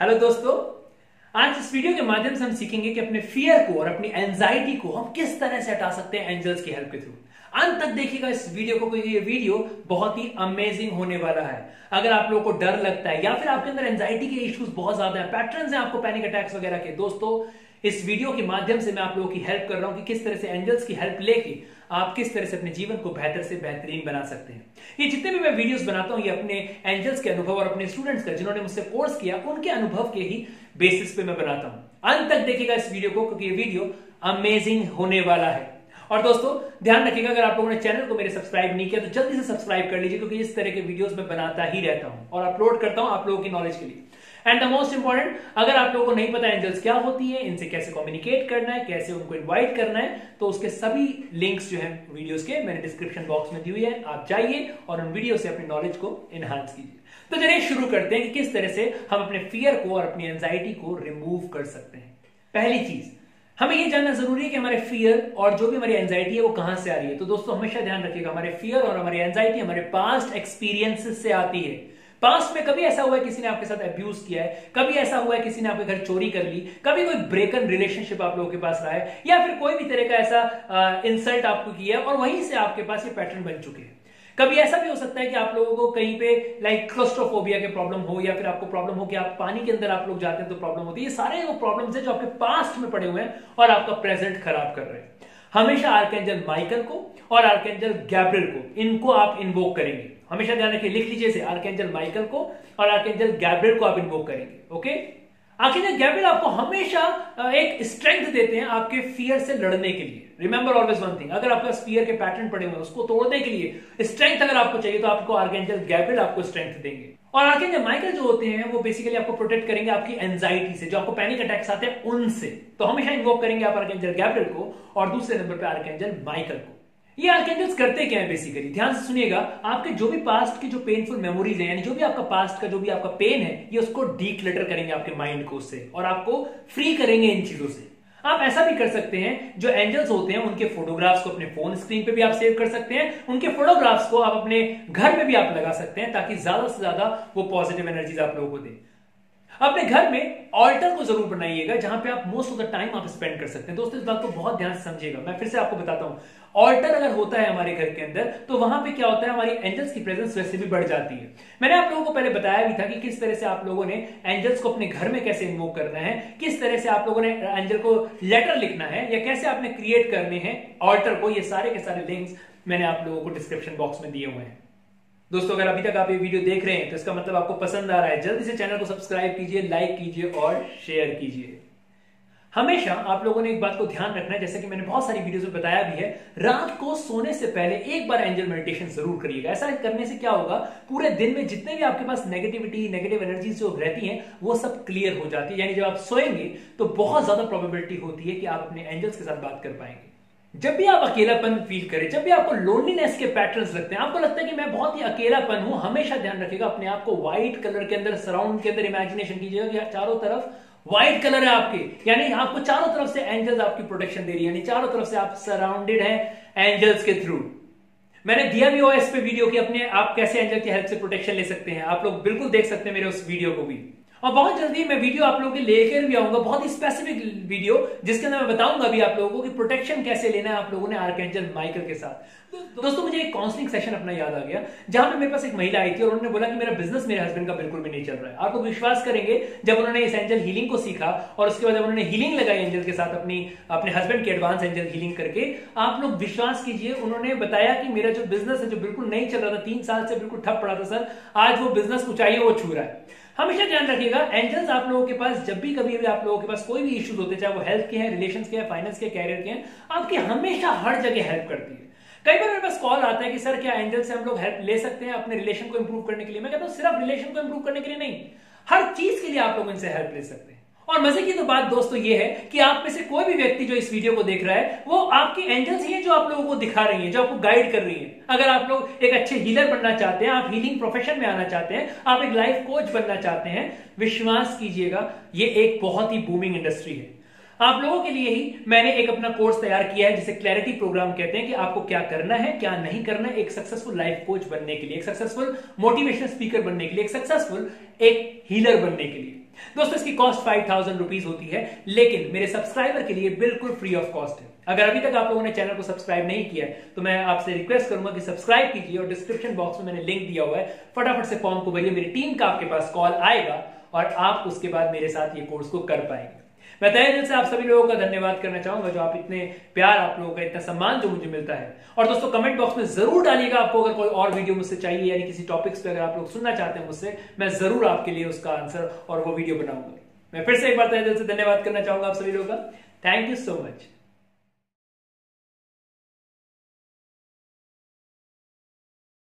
Hello दोस्तों। आज इस वीडियो के माध्यम से हम सीखेंगे कि अपने फियर को और अपनी एंजाइटी को हम किस तरह से हटा सकते हैं एंजल्स की हेल्प के थ्रू अंत तक देखिएगा इस वीडियो को, क्योंकि ये वीडियो बहुत ही अमेजिंग होने वाला है। अगर आप लोगों को डर लगता है, या फिर आपके अंदर एंजाइटी के इश्यूज़ बहुत ज़्यादा है पैटर्न है आपको पैनिक अटैक्स वगैरह के, दोस्तों, इस वीडियो के माध्यम से मैं आप लोगों की हेल्प कर रहा हूँ कि किस तरह से एंजल्स की हेल्प लेके आप किस तरह से अपने जीवन को बेहतर से बेहतरीन बना सकते हैं? ये जितने भी मैं वीडियोस बनाता हूँ, ये अपने एंजल्स के अनुभव और अपने स्टूडेंट्स का, जिन्होंने मुझसे कोर्स किया, उनके अनुभव के ही बेसिस पे मैं बनाता हूँ। अंत तक देखिएगा इस वीडियो को, क्योंकि ये वीडियो अमेजिंग होने वाला है। और दोस्तों, ध्यान रखिएगा, अगर आप लोगों ने चैनल को मेरे सब्सक्राइब नहीं किया तो जल्दी से सब्सक्राइब कर लीजिए, क्योंकि इस तरह के वीडियोस मैं बनाता ही रहता हूँ। और अपलोड करता हूँ आप लोगों की नॉलेज के लिए। एंड द मोस्ट इंपॉर्टेंट अगर आप लोगों को नहीं पता एंजल्स क्या होती है, इनसे कैसे कम्युनिकेट करना है, कैसे उनको इन्वाइट करना है तो उसके सभी लिंक्स जो है वीडियोस के मैंने डिस्क्रिप्शन बॉक्स में दी हुई है, आप जाइए और उन वीडियो से अपनी नॉलेज को एनहांस कीजिए। तो चलिए शुरू करते हैं कि किस तरह से हम अपने फियर को और अपनी एंजाइटी को रिमूव कर सकते हैं। पहली चीज़, हमें यह जानना ज़रूरी है कि हमारे फियर और जो भी हमारी एंजाइटी है वो कहाँ से आ रही है। तो दोस्तों, हमेशा ध्यान रखिएगा, हमारे फियर और हमारी एंजाइटी हमारे पास्ट एक्सपीरियंसेस से आती है। पास्ट में कभी ऐसा हुआ है किसी ने आपके साथ अब्यूज किया है? कभी ऐसा हुआ है किसी ने आपके घर चोरी कर ली? कभी कोई ब्रेकन रिलेशनशिप आप लोगों के पास रहा है? या फिर कोई भी तरह का ऐसा इंसल्ट आपको किया है और वहीं से आपके पास ये पैटर्न बन चुके हैं? कभी ऐसा भी हो सकता है कि आप लोगों को कहीं पे लाइक क्लोस्ट्रोफोबिया के प्रॉब्लम हो या फिर आपको प्रॉब्लम हो कि आप पानी के अंदर आप लोग जाते हैं तो प्रॉब्लम होती है। ये सारे वो प्रॉब्लम्स है जो आपके पास्ट में पड़े हुए हैं और आपका प्रेजेंट खराब कर रहे हैं। हमेशा आर्केंजल माइकल को और आर्केंजल गैब्रियल को, इनको आप इन्वोक करेंगे। हमेशा ध्यान रखिए, लिख लीजिए से आर्केंजल माइकल को और आर्केंजल गैब्रियल को आप इन्वोक करेंगे ओके आर्केंजल गैब्रियल आपको हमेशा एक स्ट्रेंथ देते हैं आपके फियर से लड़ने के लिए। रिमेंबर ऑलवेज वन थिंग अगर आपके पास फियर के पैटर्न पड़े हुए हैं, उसको तोड़ने के लिए स्ट्रेंथ अगर आपको चाहिए तो आपको आर्केंजल गैब्रियल आपको स्ट्रेंथ देंगे। और आर्केंजल माइकल जो होते हैं, वो बेसिकली आपको प्रोटेक्ट करेंगे आपकी एंजाइटी से, जो आपको पैनिक अटैक्स आते हैं उनसे। तो हमेशा इन्वोक करेंगे आप आर्केंजल गैब्रियल को और दूसरे नंबर पर आर्केंजल माइकल को। ये आर्केंजल्स करते क्या है बेसिकली ध्यान से सुनिएगा, आपके जो भी पास्ट की जो पेनफुल मेमोरीज है जो भी आपका पास्ट का जो भी आपका पेन है, ये उसको डीक्लेटर करेंगे आपके माइंड को उससे, और आपको फ्री करेंगे इन चीज़ों से। आप ऐसा भी कर सकते हैं, जो एंजल्स होते हैं, उनके फोटोग्राफ्स को अपने फ़ोन स्क्रीन पे भी आप सेव कर सकते हैं, उनके फोटोग्राफ्स को आप अपने घर में भी आप लगा सकते हैं, ताकि ज़्यादा से ज़्यादा वो पॉजिटिव एनर्जीज आप लोगों को दें। अपने घर में ऑल्टर को ज़रूर बनाइएगा, जहाँ पे आप मोस्ट ऑफ़ द टाइम आप स्पेंड कर सकते हैं। दोस्तों, इस बात को बहुत ध्यान से समझिएगा। मैं फिर से आपको बताता हूँ। ऑल्टर अगर होता है हमारे घर के अंदर तो वहाँ पे क्या होता है? हमारी एंजल्स की प्रेजेंस वैसे भी बढ़ जाती है। मैंने आप लोगों को पहले बताया भी था कि किस तरह से आप लोगों ने एंजल्स को अपने घर में कैसे इन्वोक करना है, किस तरह से आप लोगों ने एंजल को लेटर लिखना है, या कैसे आपने क्रिएट करने हैं ऑल्टर को, ये सारे के सारे लिंक्स मैंने आप लोगों को डिस्क्रिप्शन बॉक्स में दिए हुए हैं। दोस्तों, अगर अभी तक आप ये वीडियो देख रहे हैं तो इसका मतलब आपको पसंद आ रहा है, जल्दी से चैनल को सब्सक्राइब कीजिए, लाइक कीजिए और शेयर कीजिए। हमेशा आप लोगों ने एक बात को ध्यान रखना है, जैसे कि मैंने बहुत सारी वीडियोस में बताया भी है, रात को सोने से पहले एक बार एंजल मेडिटेशन ज़रूर करिएगा। ऐसा करने से क्या होगा, पूरे दिन में जितने भी आपके पास नेगेटिविटी नेगेटिव एनर्जी जो रहती हैं, वो सब क्लियर हो जाती है। यानी जब आप सोएँगे तो बहुत ज़्यादा प्रोबेबिलिटी होती है कि आप अपने एंजल्स के साथ बात कर पाएँगे। जब भी आप अकेलापन फील करें, जब भी आपको लोनलीनेस के पैटर्न्स लगते हैं, आपको लगता है कि मैं बहुत ही अकेलापन हूँ, हमेशा ध्यान रखिएगा, अपने आप को व्हाइट कलर के अंदर सराउंड के अंदर इमेजिनेशन कीजिएगा कि चारों तरफ़ व्हाइट कलर है आपके। यानी आपको चारों तरफ़ से एंजल्स आपकी प्रोटेक्शन दे रही है, यानी चारों तरफ़ से आप सराउंडेड हैं एंजल्स के थ्रू मैंने दिया भी हो इस पे वीडियो की अपने आप कैसे एंजल की हेल्प से प्रोटेक्शन ले सकते हैं। आप लोग बिल्कुल देख सकते हैं मेरे उस वीडियो को भी। और बहुत जल्दी मैं वीडियो आप लोगों के लेकर भी आऊँगा, बहुत ही स्पेसिफिक वीडियो जिसके अंदर मैं बताऊँगा भी आप लोगों को कि प्रोटेक्शन कैसे लेना है आप लोगों ने आर्केंजल माइकल के साथ। तो दोस्तों, मुझे एक काउंसलिंग सेशन अपना याद आ गया, जहाँ पे मेरे पास एक महिला आई थी और उन्होंने बोला कि मेरा बिज़नेस मेरे हस्बैंड का बिल्कुल भी नहीं चल रहा है। आप लोग विश्वास करेंगे, जब उन्होंने इस एंजल हीलिंग को सीखा और उसके बाद जब उन्होंने हीलिंग लगाई एंजल के साथ अपनी, अपने हस्बैंड की एडवांस एंजल हीलिंग करके, आप लोग विश्वास कीजिए, उन्होंने बताया कि मेरा जो बिज़नेस है, जो बिल्कुल नहीं चल रहा था, तीन साल से बिल्कुल ठप पड़ा था, सर, आज वो बिज़नेस ऊंचाई वो छू रहा है। हमेशा ध्यान रखिएगा एंजल्स आप लोगों के पास, जब भी कभी भी आप लोगों के पास कोई भी इश्यूज़ होते हैं, चाहे वो हेल्थ के हैं रिलेशन के हैं फाइनेंस के कैरियर के हैं, आपकी हमेशा हर जगह हेल्प करती है। कई बार मेरे पास कॉल आता है कि, सर, क्या एंजल से हम लोग हेल्प ले सकते हैं अपने रिलेशन को इंप्रूव करने के लिए? मैं कहता हूँ, सिर्फ़ रिलेशन को इंप्रूव करने के लिए नहीं, हर चीज़ के लिए आप लोग इनसे हेल्प ले सकते हैं। और मज़े की तो बात दोस्तों ये है कि आप में से कोई भी व्यक्ति जो इस वीडियो को देख रहा है, वो आपकी एंजल्स ही है जो आप लोगों को दिखा रही है, जो आपको गाइड कर रही है। अगर आप लोग एक अच्छे हीलर बनना चाहते हैं, आप हीलिंग प्रोफेशन में आना चाहते हैं, आप एक लाइफ कोच बनना चाहते हैं, विश्वास कीजिएगा, ये एक बहुत ही बूमिंग इंडस्ट्री है। आप लोगों के लिए ही मैंने एक अपना कोर्स तैयार किया है, जिसे क्लैरिटी प्रोग्राम कहते हैं कि आपको क्या करना है, क्या नहीं करना है, एक सक्सेसफुल लाइफ कोच बनने के लिए, एक सक्सेसफुल मोटिवेशनल स्पीकर बनने के लिए, एक सक्सेसफुल एक हीलर बनने के लिए। दोस्तों, इसकी कॉस्ट फाइव थाउज़ेंड रुपीज़ होती है, लेकिन मेरे सब्सक्राइबर के लिए बिल्कुल फ्री ऑफ़ कॉस्ट है। अगर अभी तक आप लोगों ने चैनल को सब्सक्राइब नहीं किया है तो मैं आपसे रिक्वेस्ट करूँगा कि सब्सक्राइब कीजिए और डिस्क्रिप्शन बॉक्स में मैंने लिंक दिया हुआ है। फटाफट से फॉर्म को भरिए, मेरी टीम का आपके पास कॉल आएगा और आप उसके बाद मेरे साथ ये कोर्स को कर पाएँगे। मैं तय दिल से आप सभी लोगों का धन्यवाद करना चाहूँगा, जो आप इतने प्यार आप लोगों का, इतना सम्मान जो मुझे मिलता है। और दोस्तों कमेंट बॉक्स में ज़रूर डालिएगा आपको, अगर कोई और वीडियो मुझसे चाहिए, यानी किसी टॉपिक्स पे अगर आप लोग सुनना चाहते हैं मुझसे, मैं ज़रूर आपके लिए उसका आंसर और वो वीडियो बनाऊँगा। मैं फिर से एक बार तय दिल से धन्यवाद करना चाहूँगा आप सभी लोगों का। Thank you so much